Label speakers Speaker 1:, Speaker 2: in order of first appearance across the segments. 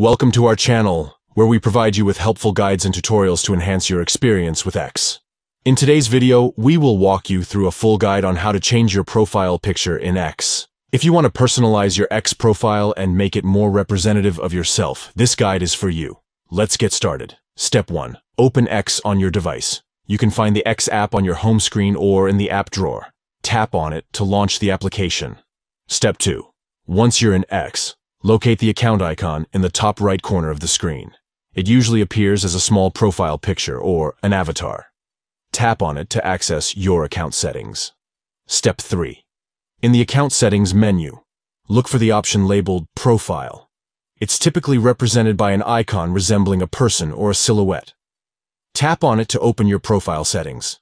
Speaker 1: Welcome to our channel, where we provide you with helpful guides and tutorials to enhance your experience with X. In today's video, we will walk you through a full guide on how to change your profile picture in X. If you want to personalize your X profile and make it more representative of yourself, this guide is for you. Let's get started. Step 1. Open X on your device. You can find the X app on your home screen or in the app drawer. Tap on it to launch the application. Step 2. Once you're in X, Locate the account icon in the top right corner of the screen. It usually appears as a small profile picture or an avatar. Tap on it to access your account settings. Step 3. In the Account Settings menu, look for the option labeled Profile. It's typically represented by an icon resembling a person or a silhouette. Tap on it to open your profile settings.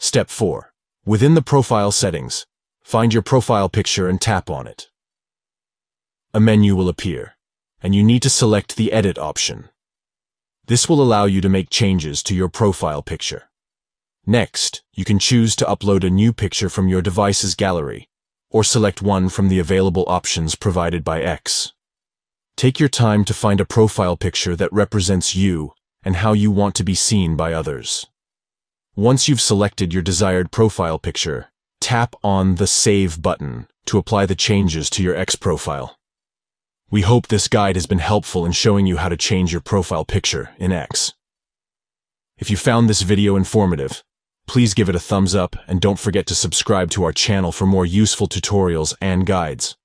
Speaker 1: Step 4. Within the profile settings, find your profile picture and tap on it a menu will appear, and you need to select the Edit option. This will allow you to make changes to your profile picture. Next, you can choose to upload a new picture from your device's gallery, or select one from the available options provided by X. Take your time to find a profile picture that represents you and how you want to be seen by others. Once you've selected your desired profile picture, tap on the Save button to apply the changes to your X profile. We hope this guide has been helpful in showing you how to change your profile picture in X. If you found this video informative, please give it a thumbs up and don't forget to subscribe to our channel for more useful tutorials and guides.